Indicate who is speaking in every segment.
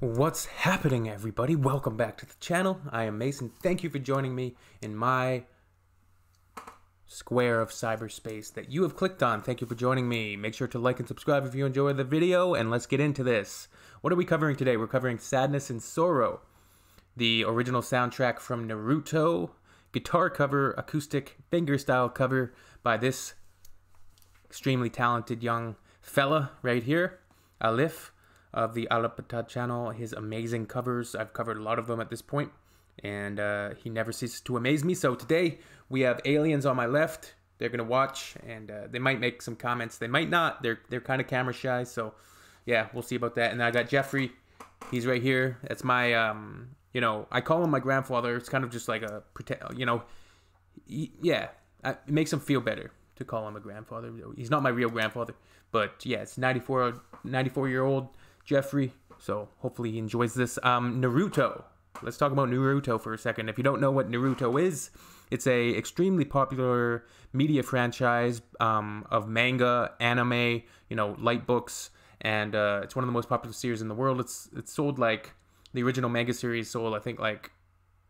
Speaker 1: What's happening, everybody? Welcome back to the channel. I am Mason. Thank you for joining me in my square of cyberspace that you have clicked on. Thank you for joining me. Make sure to like and subscribe if you enjoy the video, and let's get into this. What are we covering today? We're covering Sadness and Sorrow, the original soundtrack from Naruto, guitar cover, acoustic fingerstyle cover by this extremely talented young fella right here, Alif of the Alip Ba Ta channel. His amazing covers. I've covered a lot of them at this point, and uh, he never ceases to amaze me. So today we have aliens on my left. They're gonna watch, and uh, they might make some comments. They might not. They're they're kind of camera shy, so yeah, we'll see about that. And then I got Jeffrey. He's right here. That's my um, you know, I call him my grandfather. It's kind of just like a pretend, you know, he, yeah, it makes him feel better to call him a grandfather. He's not my real grandfather, but yeah, it's 94, 94 year old Jeffrey. So hopefully he enjoys this. Um, Naruto. Let's talk about Naruto for a second. If you don't know what Naruto is, it's a extremely popular media franchise um, of manga, anime, you know, light books, and uh, it's one of the most popular series in the world. It's it's sold like the original manga series sold, I think, like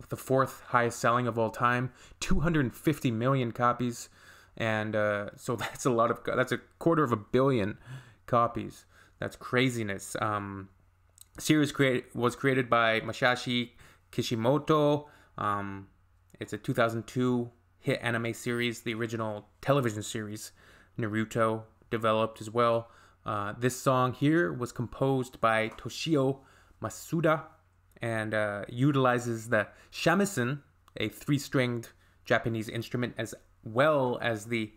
Speaker 1: the fourth highest selling of all time, 250 million copies, and uh, so that's a lot of that's a quarter of a billion copies. That's craziness. Um, series create, was created by Masashi Kishimoto. Um, it's a 2002 hit anime series. The original television series, Naruto, developed as well. Uh, this song here was composed by Toshio Masuda and uh, utilizes the shamisen, a three-stringed Japanese instrument, as well as the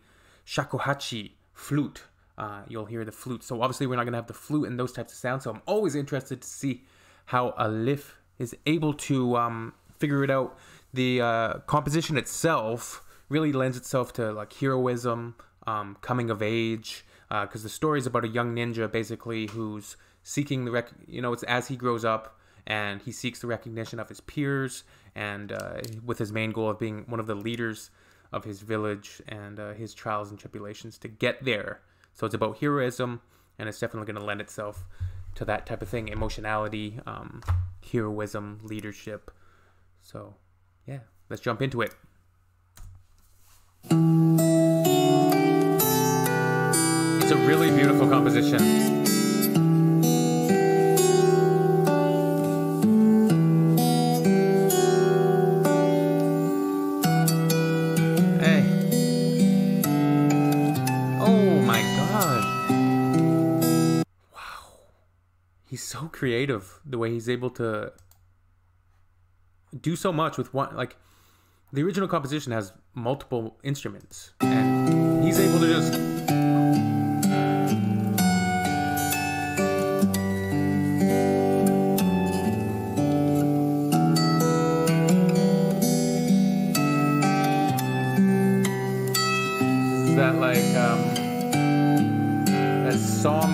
Speaker 1: shakuhachi flute uh, you'll hear the flute. So obviously we're not going to have the flute and those types of sounds. So I'm always interested to see how a Alif is able to um, figure it out. The uh, composition itself really lends itself to like heroism, um, coming of age, because uh, the story is about a young ninja basically who's seeking the rec. You know, it's as he grows up and he seeks the recognition of his peers, and uh, with his main goal of being one of the leaders of his village and uh, his trials and tribulations to get there so it's about heroism, and it's definitely going to lend itself to that type of thing emotionality, um, heroism, leadership. So, yeah, let's jump into it. It's a really beautiful composition. He's so creative the way he's able to do so much with one like the original composition has multiple instruments and he's able to just that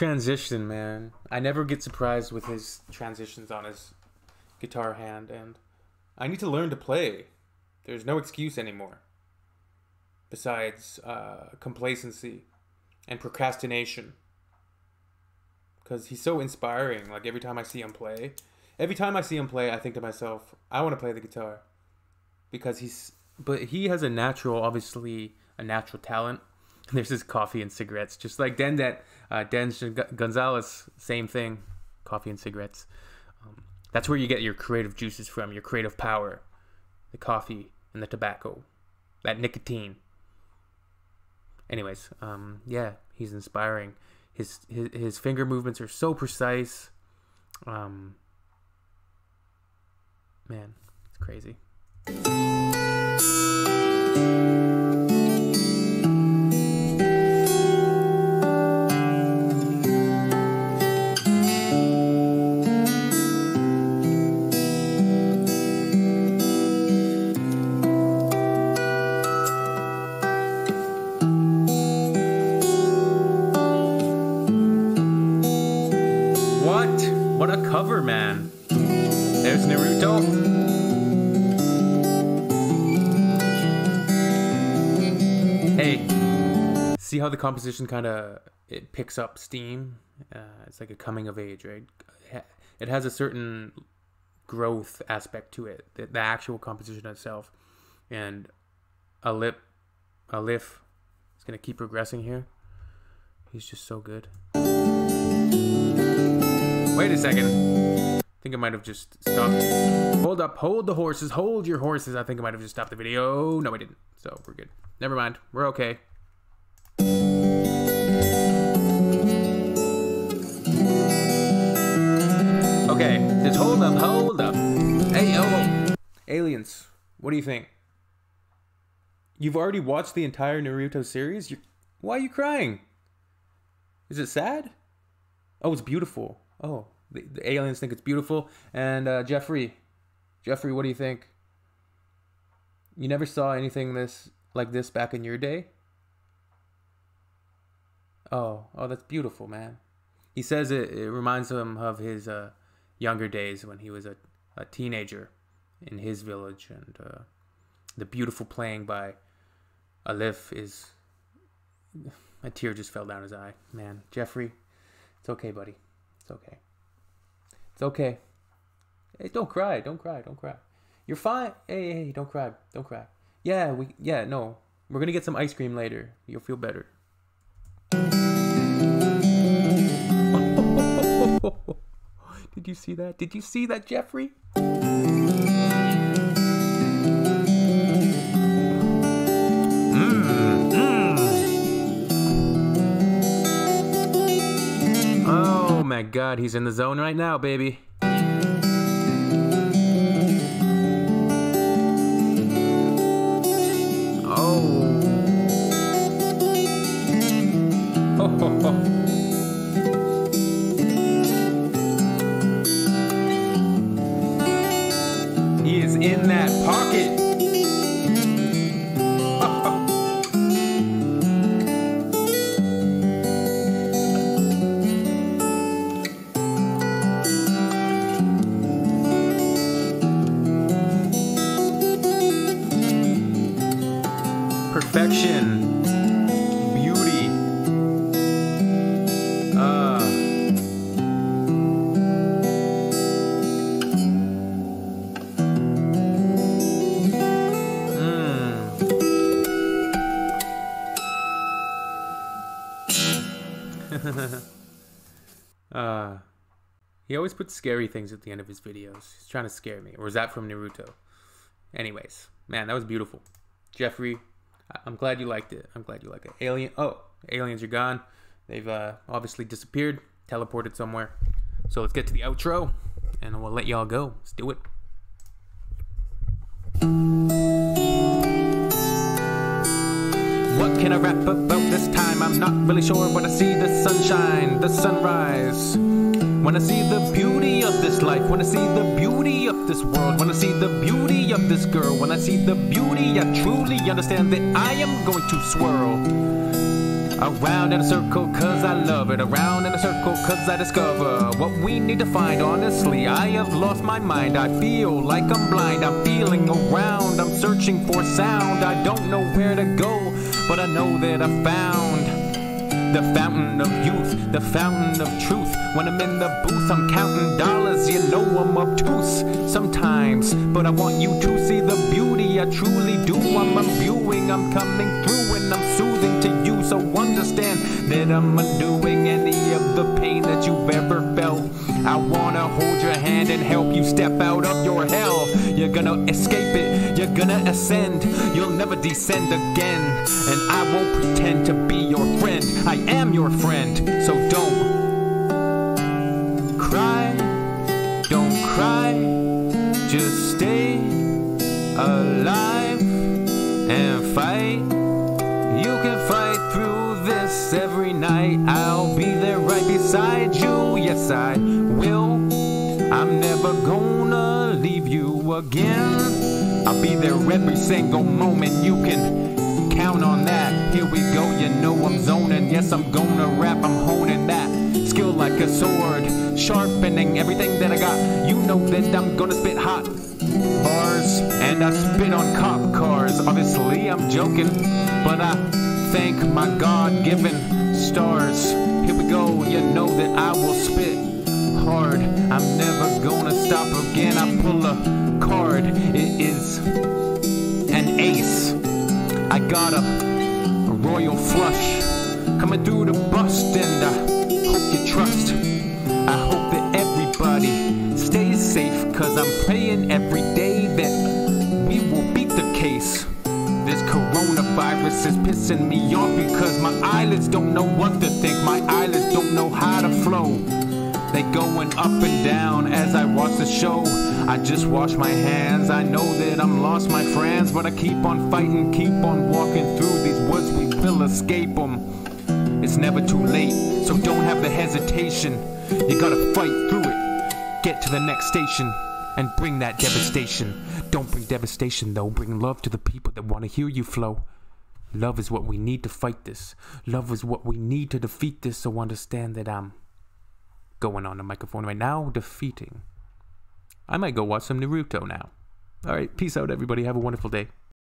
Speaker 1: transition, man. I never get surprised with his transitions on his guitar hand, and I need to learn to play. There's no excuse anymore. Besides uh, complacency and procrastination. Because he's so inspiring. Like every time I see him play, every time I see him play, I think to myself, I want to play the guitar. Because he's, but he has a natural, obviously, a natural talent there's his coffee and cigarettes, just like Den that uh, Den Gonzalez, same thing, coffee and cigarettes. Um, that's where you get your creative juices from, your creative power, the coffee and the tobacco, that nicotine. Anyways, um, yeah, he's inspiring. His, his his finger movements are so precise. Um, man, it's crazy. The composition kind of it picks up steam? Uh, it's like a coming of age, right? It has a certain growth aspect to it, the, the actual composition itself. And a lip, a lift It's gonna keep progressing here. He's just so good. Wait a second. I think I might have just stopped. Hold up, hold the horses, hold your horses. I think I might have just stopped the video. No, I didn't. So we're good. Never mind. We're okay. Hold up, hold up. Hey, oh, aliens. What do you think? You've already watched the entire Naruto series. You're, why are you crying? Is it sad? Oh, it's beautiful. Oh, the, the aliens think it's beautiful. And uh, Jeffrey, Jeffrey, what do you think? You never saw anything this like this back in your day? Oh, oh, that's beautiful, man. He says it, it reminds him of his uh, younger days when he was a, a teenager in his village, and uh, the beautiful playing by Alif is. A tear just fell down his eye. Man, Jeffrey, it's okay, buddy. It's okay. It's okay. Hey, don't cry. Don't cry. Don't cry. You're fine. Hey, hey, don't cry. Don't cry. Yeah, we. Yeah, no. We're gonna get some ice cream later. You'll feel better. Did you see that? Did you see that, Jeffrey? Mmm, mmm. Oh my god, he's in the zone right now, baby. He always puts scary things at the end of his videos. He's trying to scare me. Or is that from Naruto? Anyways, man, that was beautiful. Jeffrey, I'm glad you liked it. I'm glad you like it. Alien. Oh, aliens are gone. They've uh, obviously disappeared, teleported somewhere. So let's get to the outro, and we'll let y'all go. Let's do it. What can I rap about this time? I'm not really sure, but I see the sunshine, the sunrise. When I see the beauty of this life, when I see the beauty of this world, when I see the beauty of this girl, when I see the beauty, I truly understand that I am going to swirl. Around in a circle cause I love it Around in a circle cause I discover What we need to find Honestly, I have lost my mind I feel like I'm blind I'm feeling around I'm searching for sound I don't know where to go but I know that I found the fountain of youth, the fountain of truth. When I'm in the booth, I'm counting dollars. You know I'm obtuse sometimes, but I want you to see the beauty. I truly do. I'm imbuing, I'm coming through, and I'm soothing to you. So understand that I'm undoing any of the pain that you've ever felt. I wanna hold your hand and help you step out of your gonna escape it, you're gonna ascend, you'll never descend again. And I won't pretend to be your friend, I am your friend, so don't cry, don't cry, just stay alive and fight. Again. I'll be there every single moment. You can count on that. Here we go, you know I'm zoning. Yes, I'm gonna rap, I'm honing that. skill like a sword, sharpening everything that I got. You know that I'm gonna spit hot bars, and I spit on cop cars. Obviously, I'm joking, but I thank my God given stars. Here we go, you know that I will spit hard. I'm never gonna stop again. I pull a card, it is an ace. I got a, a royal flush coming through the bust, and I hope you trust. I hope that everybody stays safe, cause I'm praying every day that we will beat the case. This coronavirus is pissing me off because my eyelids don't know what to think. My eyelids don't know how to flow. They going up and down as I watch the show. I just wash my hands. I know that I'm lost, my friends, but I keep on fighting, keep on walking through these woods. We will escape them. It's never too late, so don't have the hesitation. You gotta fight through it. Get to the next station and bring that devastation. Don't bring devastation though, bring love to the people that wanna hear you flow. Love is what we need to fight this. Love is what we need to defeat this, so understand that I'm going on the microphone right now, defeating. I might go watch some Naruto now. Alright, peace out, everybody. Have a wonderful day.